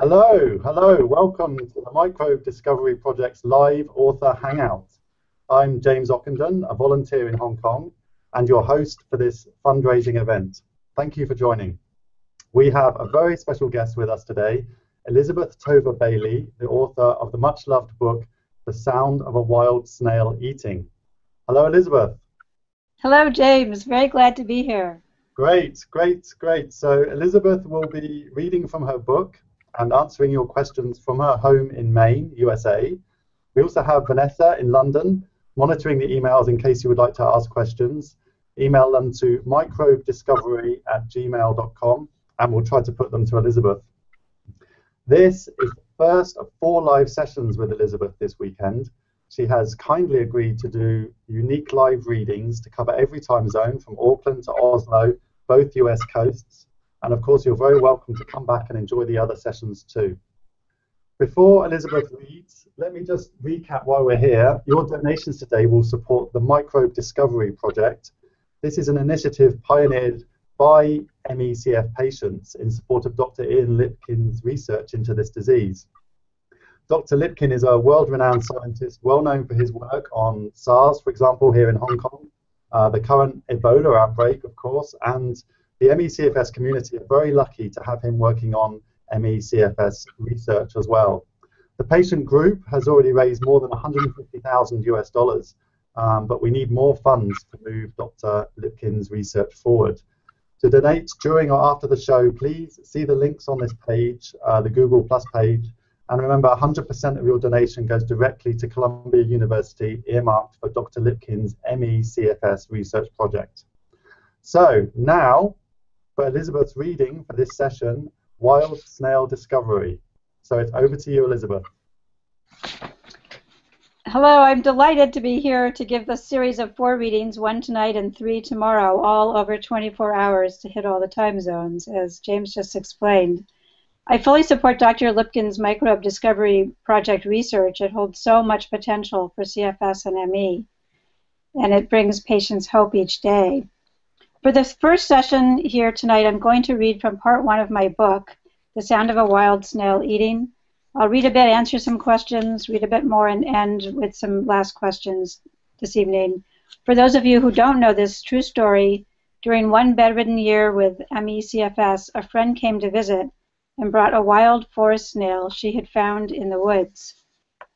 Hello, hello, welcome to the Microbe Discovery Project's live author hangout. I'm James Ockenden, a volunteer in Hong Kong, and your host for this fundraising event. Thank you for joining. We have a very special guest with us today, Elisabeth Tova Bailey, the author of the much loved book, The Sound of a Wild Snail Eating. Hello, Elisabeth. Hello, James. Very glad to be here. Great, great, great. So, Elisabeth will be reading from her book, and answering your questions from her home in Maine, USA. We also have Vanessa in London monitoring the emails in case you would like to ask questions. Email them to microbediscovery at gmail.com and we'll try to put them to Elisabeth. This is the first of four live sessions with Elisabeth this weekend. She has kindly agreed to do unique live readings to cover every time zone from Auckland to Oslo, both US coasts and of course, you're very welcome to come back and enjoy the other sessions too. Before Elisabeth reads, let me just recap why we're here. Your donations today will support the Microbe Discovery Project. This is an initiative pioneered by ME/CFS patients in support of Dr. Ian Lipkin's research into this disease. Dr. Lipkin is a world-renowned scientist, well known for his work on SARS, for example, here in Hong Kong, uh, the current Ebola outbreak, of course, and the ME/CFS community are very lucky to have him working on ME/CFS research as well. The patient group has already raised more than 150,000 US dollars, um, but we need more funds to move Dr. Lipkin's research forward. To donate during or after the show, please see the links on this page, uh, the Google Plus page, and remember 100% of your donation goes directly to Columbia University, earmarked for Dr. Lipkin's ME/CFS research project. So now for Elisabeth's reading for this session, Wild Snail Discovery. So it's over to you, Elisabeth. Hello, I'm delighted to be here to give this series of four readings, one tonight and three tomorrow, all over 24 hours to hit all the time zones, as James just explained. I fully support Dr. Lipkin's microbe discovery project research. It holds so much potential for CFS and ME, and it brings patients hope each day. For this first session here tonight, I'm going to read from part one of my book, The Sound of a Wild Snail Eating. I'll read a bit, answer some questions, read a bit more, and end with some last questions this evening. For those of you who don't know this true story, during one bedridden year with ME/CFS, a friend came to visit and brought a wild forest snail she had found in the woods.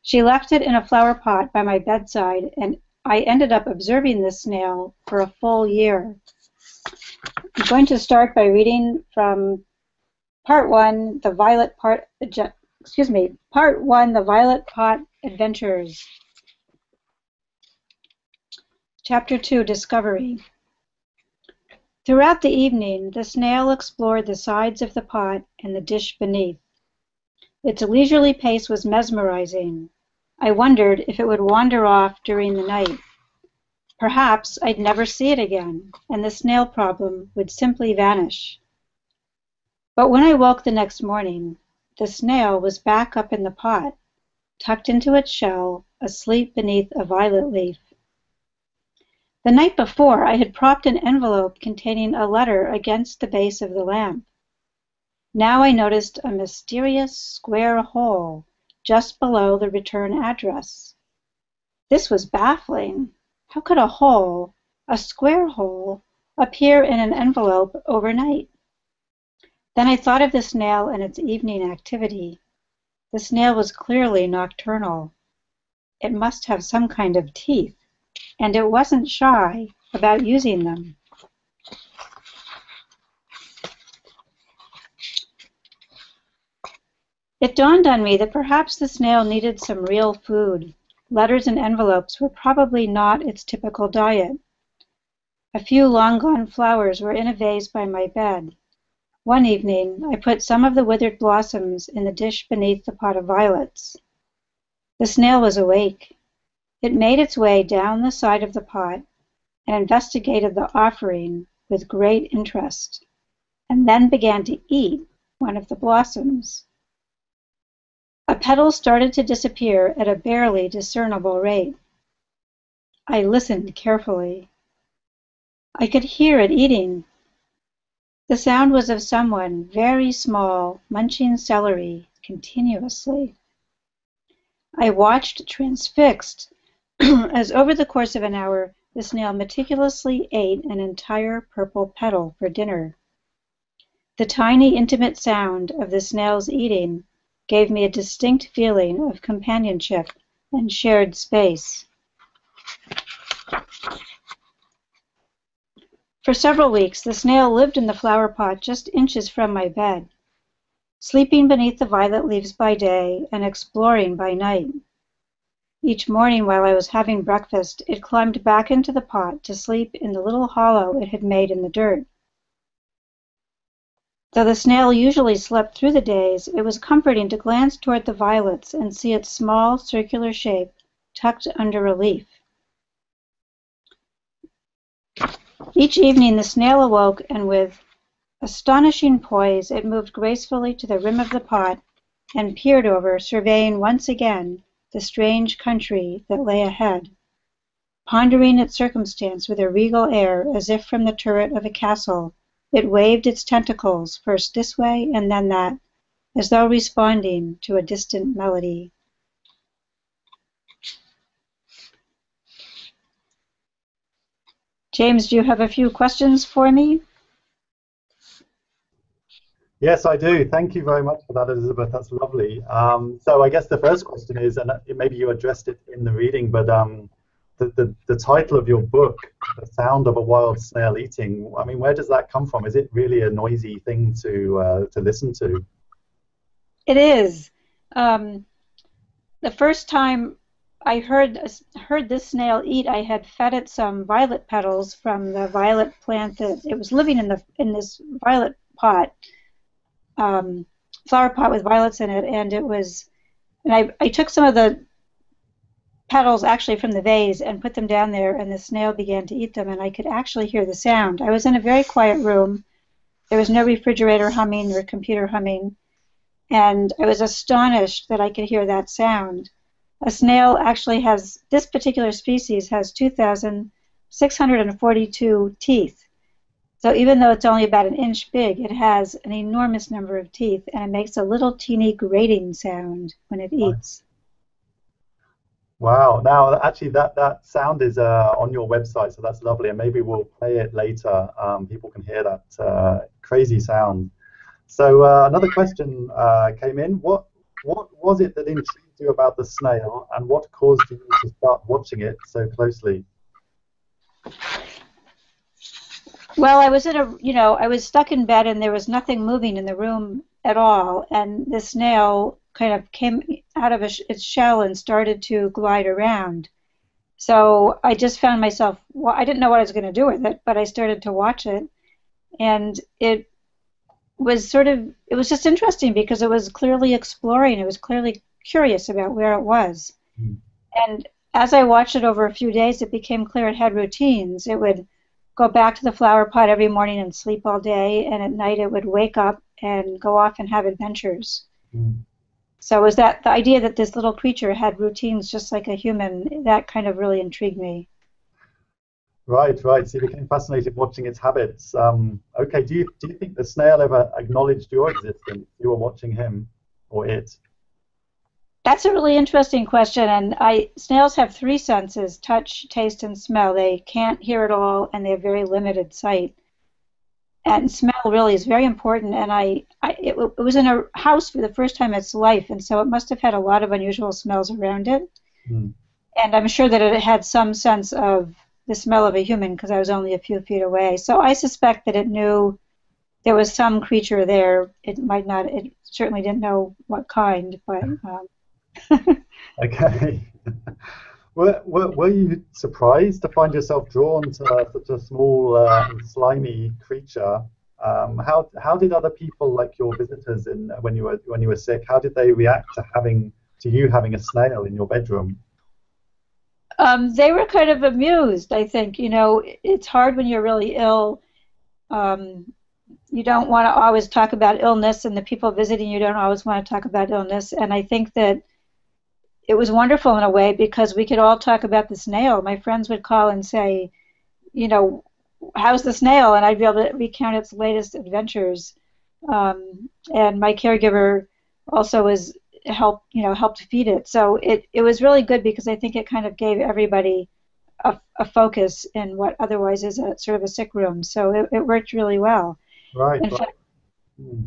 She left it in a flower pot by my bedside, and I ended up observing this snail for a full year. I'm going to start by reading from part one, the Violet Part, excuse me, part one, the Violet Pot Adventures. Chapter two, Discovery. Throughout the evening, the snail explored the sides of the pot and the dish beneath. Its leisurely pace was mesmerizing. I wondered if it would wander off during the night. Perhaps I'd never see it again, and the snail problem would simply vanish. But when I woke the next morning, the snail was back up in the pot, tucked into its shell, asleep beneath a violet leaf. The night before, I had propped an envelope containing a letter against the base of the lamp. Now I noticed a mysterious square hole just below the return address. This was baffling. How could a hole, a square hole, appear in an envelope overnight? Then I thought of the snail and its evening activity. The snail was clearly nocturnal. It must have some kind of teeth, and it wasn't shy about using them. It dawned on me that perhaps the snail needed some real food letters and envelopes were probably not its typical diet. A few long gone flowers were in a vase by my bed. One evening, I put some of the withered blossoms in the dish beneath the pot of violets. The snail was awake. It made its way down the side of the pot and investigated the offering with great interest, and then began to eat one of the blossoms. A petal started to disappear at a barely discernible rate. I listened carefully. I could hear it eating. The sound was of someone very small munching celery continuously. I watched transfixed as over the course of an hour the snail meticulously ate an entire purple petal for dinner. The tiny, intimate sound of the snail's eating gave me a distinct feeling of companionship and shared space. For several weeks, the snail lived in the flower pot just inches from my bed, sleeping beneath the violet leaves by day and exploring by night. Each morning while I was having breakfast, it climbed back into the pot to sleep in the little hollow it had made in the dirt. Though the snail usually slept through the days, it was comforting to glance toward the violets and see its small circular shape tucked under a leaf. Each evening the snail awoke and with astonishing poise it moved gracefully to the rim of the pot and peered over, surveying once again the strange country that lay ahead, pondering its circumstance with a regal air as if from the turret of a castle it waved its tentacles first this way and then that, as though responding to a distant melody. James, do you have a few questions for me? Yes, I do. Thank you very much for that, Elisabeth. That's lovely. Um, so I guess the first question is, and maybe you addressed it in the reading, but um, the, the, the title of your book, The Sound of a Wild Snail Eating, I mean, where does that come from? Is it really a noisy thing to, uh, to listen to? It is. Um, the first time I heard heard this snail eat, I had fed it some violet petals from the violet plant that it was living in the in this violet pot um, flower pot with violets in it, and it was, and I, I took some of the petals actually from the vase and put them down there, and the snail began to eat them, and I could actually hear the sound. I was in a very quiet room. There was no refrigerator humming or computer humming, and I was astonished that I could hear that sound. A snail actually has, this particular species has 2,642 teeth. So even though it's only about an inch big, it has an enormous number of teeth, and it makes a little teeny grating sound when it eats. Wow! Now, actually, that that sound is uh, on your website, so that's lovely, and maybe we'll play it later. Um, people can hear that uh, crazy sound. So uh, another question uh, came in. What what was it that intrigued you about the snail, and what caused you to start watching it so closely? Well, I was in a, you know, I was stuck in bed and there was nothing moving in the room at all, and the snail kind of came out of its shell and started to glide around. So I just found myself, well, I didn't know what I was going to do with it, but I started to watch it, and it was sort of, it was just interesting because it was clearly exploring, it was clearly curious about where it was. Mm. And as I watched it over a few days, it became clear it had routines. It would go back to the flower pot every morning and sleep all day, and at night it would wake up and go off and have adventures. Mm. So was that the idea that this little creature had routines just like a human? That kind of really intrigued me. Right, right. So you became fascinated watching its habits. Um, okay, do you do you think the snail ever acknowledged your existence? You were watching him or it? That's a really interesting question, and I snails have three senses: touch, taste, and smell. They can't hear at all, and they have very limited sight. And smell really is very important. And I, I it, it was in a house for the first time in its life, and so it must have had a lot of unusual smells around it. Mm. And I'm sure that it had some sense of the smell of a human because I was only a few feet away. So I suspect that it knew there was some creature there. It might not. It certainly didn't know what kind, but. Um, okay. were, were, were you surprised to find yourself drawn to such a small, uh, slimy creature? Um, how how did other people, like your visitors, in when you were when you were sick, how did they react to having to you having a snail in your bedroom? Um, they were kind of amused. I think you know it's hard when you're really ill. Um, you don't want to always talk about illness, and the people visiting you don't always want to talk about illness. And I think that it was wonderful in a way because we could all talk about the snail. My friends would call and say, you know, how's the snail? And I'd be able to recount its latest adventures. Um, and my caregiver also was help you know helped feed it. So it it was really good because I think it kind of gave everybody a, a focus in what otherwise is a sort of a sick room. So it, it worked really well. Right. Right. fact,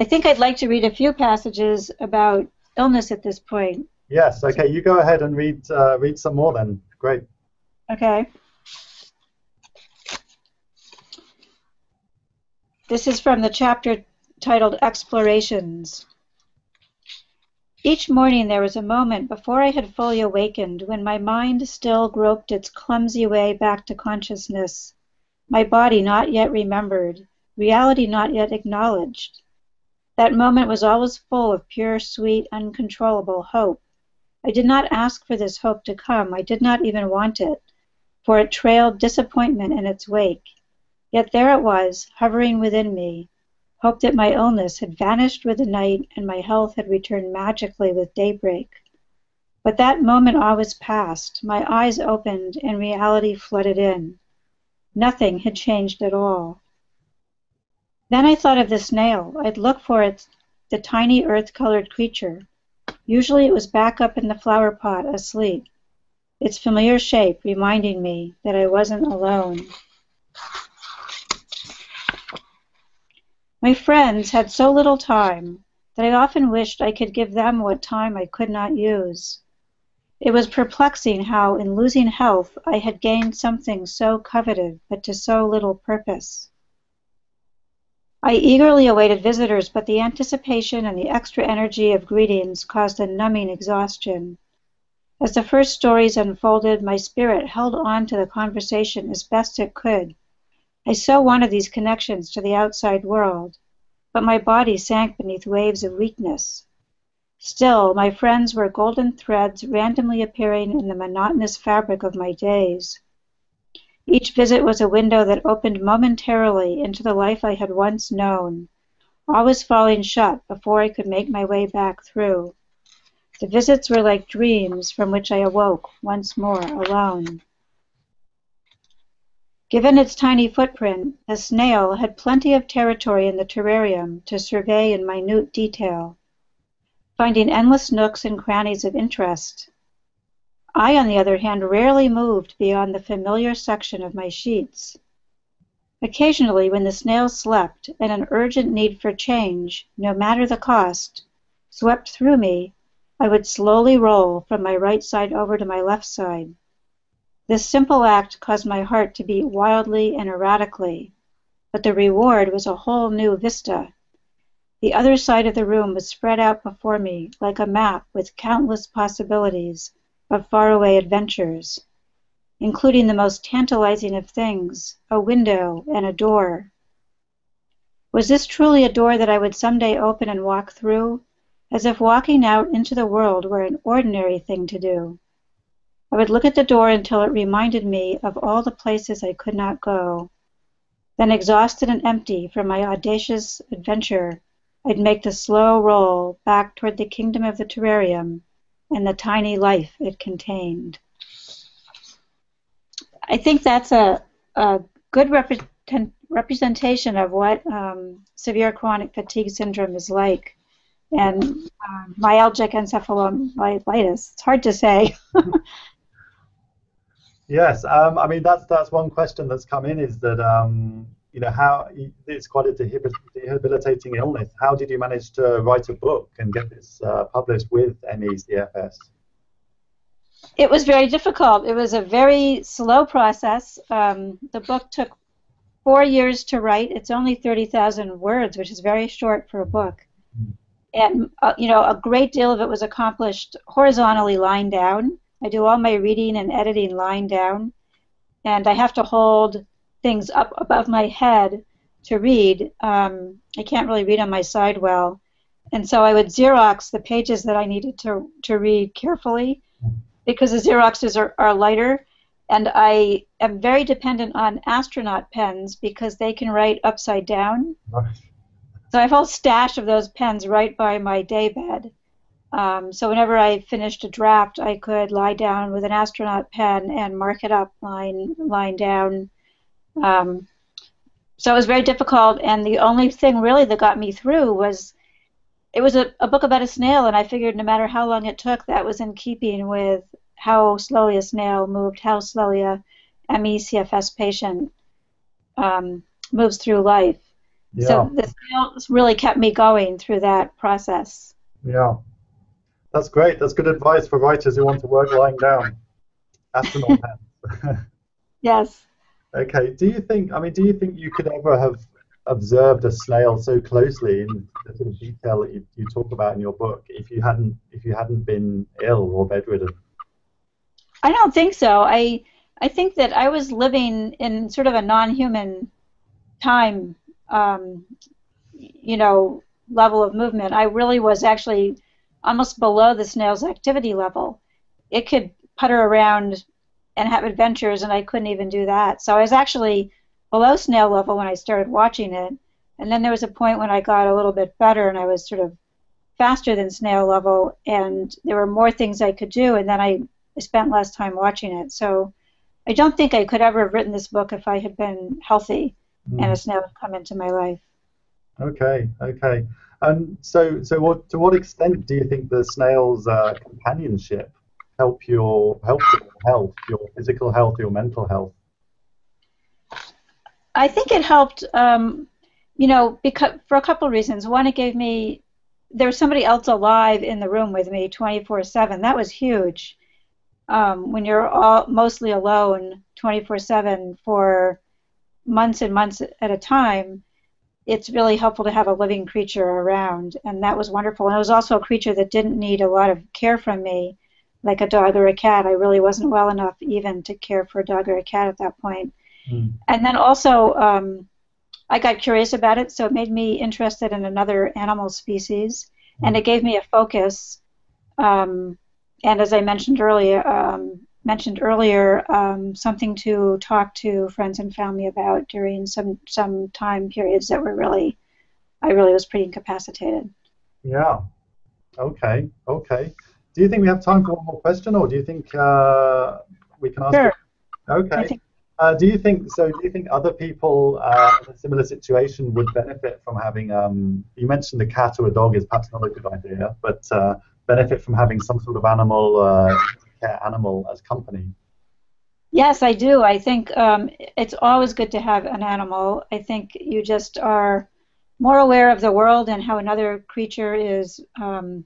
I think I'd like to read a few passages about illness at this point. Yes. Okay. You go ahead and read uh, read some more then. Great. Okay. This is from the chapter titled Explorations. Each morning there was a moment before I had fully awakened when my mind still groped its clumsy way back to consciousness, my body not yet remembered, reality not yet acknowledged. That moment was always full of pure, sweet, uncontrollable hope. I did not ask for this hope to come, I did not even want it, for it trailed disappointment in its wake. Yet there it was, hovering within me, hope that my illness had vanished with the night and my health had returned magically with daybreak. But that moment always passed, my eyes opened, and reality flooded in. Nothing had changed at all. Then I thought of the snail. I'd look for it, the tiny earth colored creature. Usually it was back up in the flower pot, asleep, its familiar shape reminding me that I wasn't alone. My friends had so little time that I often wished I could give them what time I could not use. It was perplexing how, in losing health, I had gained something so coveted, but to so little purpose. I eagerly awaited visitors, but the anticipation and the extra energy of greetings caused a numbing exhaustion. As the first stories unfolded, my spirit held on to the conversation as best it could I so wanted these connections to the outside world, but my body sank beneath waves of weakness. Still, my friends were golden threads randomly appearing in the monotonous fabric of my days. Each visit was a window that opened momentarily into the life I had once known, always falling shut before I could make my way back through. The visits were like dreams from which I awoke once more alone. Given its tiny footprint, the snail had plenty of territory in the terrarium to survey in minute detail, finding endless nooks and crannies of interest. I, on the other hand, rarely moved beyond the familiar section of my sheets. Occasionally, when the snail slept and an urgent need for change, no matter the cost, swept through me, I would slowly roll from my right side over to my left side. This simple act caused my heart to beat wildly and erratically, but the reward was a whole new vista. The other side of the room was spread out before me like a map with countless possibilities of faraway adventures, including the most tantalizing of things a window and a door. Was this truly a door that I would someday open and walk through, as if walking out into the world were an ordinary thing to do? I would look at the door until it reminded me of all the places I could not go. Then, exhausted and empty from my audacious adventure, I'd make the slow roll back toward the kingdom of the terrarium and the tiny life it contained. I think that's a, a good represent, representation of what um, severe chronic fatigue syndrome is like. And um, myalgic encephalomyelitis, it's hard to say. Yes, um, I mean that's that's one question that's come in is that um, you know how it's quite a debilitating illness. How did you manage to write a book and get this uh, published with ME/CFS? It was very difficult. It was a very slow process. Um, the book took four years to write. It's only thirty thousand words, which is very short for a book. Mm. And uh, you know, a great deal of it was accomplished horizontally, lying down. I do all my reading and editing lying down, and I have to hold things up above my head to read. Um, I can't really read on my side well, and so I would Xerox the pages that I needed to, to read carefully because the Xeroxes are, are lighter, and I am very dependent on astronaut pens because they can write upside down. So I have a whole stash of those pens right by my daybed. Um, so whenever I finished a draft, I could lie down with an astronaut pen and mark it up line line down. Um, so it was very difficult, and the only thing really that got me through was it was a, a book about a snail, and I figured no matter how long it took, that was in keeping with how slowly a snail moved, how slowly a ME/CFS patient um, moves through life. Yeah. So the snail really kept me going through that process. Yeah. That's great. That's good advice for writers who want to work lying down. Astronaut hands. Yes. Okay. Do you think? I mean, do you think you could ever have observed a snail so closely in the sort of detail that you, you talk about in your book if you hadn't if you hadn't been ill or bedridden? I don't think so. I I think that I was living in sort of a non-human time, um, you know, level of movement. I really was actually almost below the snail's activity level. It could putter around and have adventures, and I couldn't even do that. So I was actually below snail level when I started watching it, and then there was a point when I got a little bit better, and I was sort of faster than snail level, and there were more things I could do, and then I, spent less time watching it. So I don't think I could ever have written this book if I had been healthy Mm. and a snail had come into my life. Okay, okay. And so, so what, to what extent do you think the snail's uh, companionship help your help your health, your physical health, your mental health? I think it helped, um, you know, because for a couple of reasons. One, it gave me there was somebody else alive in the room with me 24/7. That was huge. Um, when you're all mostly alone 24/7 for months and months at a time, it's really helpful to have a living creature around, and that was wonderful. And it was also a creature that didn't need a lot of care from me, like a dog or a cat. I really wasn't well enough even to care for a dog or a cat at that point. Mm. And then also, um, I got curious about it, so it made me interested in another animal species, and it gave me a focus. Um, and as I mentioned earlier, um, mentioned earlier, um, something to talk to friends and family about during some some time periods that were really, I really was pretty incapacitated. Yeah. Okay. Okay. Do you think we have time for one more question, or do you think uh, we can ask? Sure. Okay. Uh, do you think so? Do you think other people uh, in a similar situation would benefit from having? Um, you mentioned a cat or a dog is perhaps not a good idea, but uh, benefit from having some sort of animal uh, care animal as company. Yes, I do. I think um, it's always good to have an animal. I think you just are more aware of the world and how another creature is um,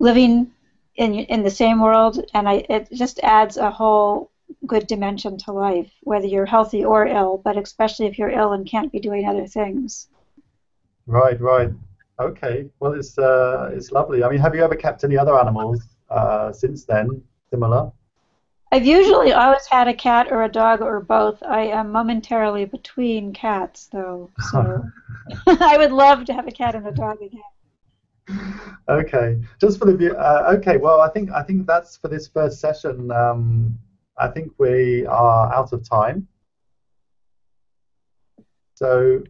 living in in the same world, and I, it just adds a whole good dimension to life, whether you're healthy or ill, but especially if you're ill and can't be doing other things. Right. Right. Okay. Well, it's uh, it's lovely. I mean, have you ever kept any other animals uh, since then? Similar. I've usually always had a cat or a dog or both. I am momentarily between cats, though, so I would love to have a cat and a dog again. Okay, just for the. Uh, okay, well, I think I think that's for this first session. Um, I think we are out of time. So,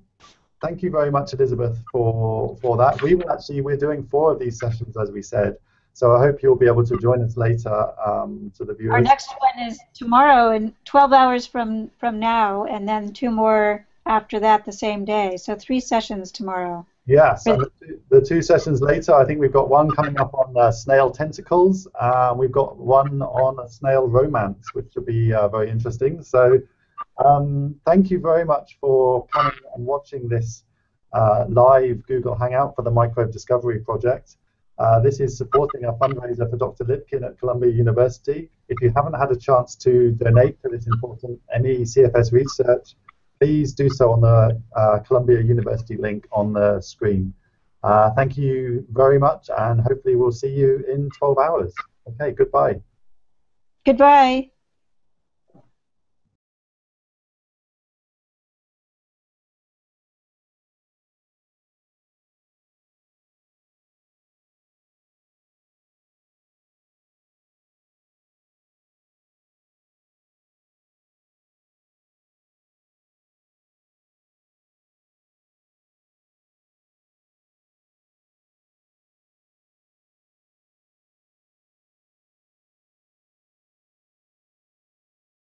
thank you very much, Elisabeth, for for that. We will actually we're doing four of these sessions, as we said. So I hope you'll be able to join us later um, to the viewers. Our next one is tomorrow, and 12 hours from from now, and then two more after that the same day. So three sessions tomorrow. Yes, the, two, the two sessions later, I think we've got one coming up on uh, snail tentacles. Uh, we've got one on a snail romance, which will be uh, very interesting. So, um, thank you very much for coming and watching this uh, live Google Hangout for the Microbe Discovery Project. Uh, this is supporting a fundraiser for Dr. Lipkin at Columbia University. If you haven't had a chance to donate to this important ME CFS research, please do so on the uh, Columbia University link on the screen. Uh, thank you very much, and hopefully we'll see you in 12 hours. Okay, goodbye. Goodbye.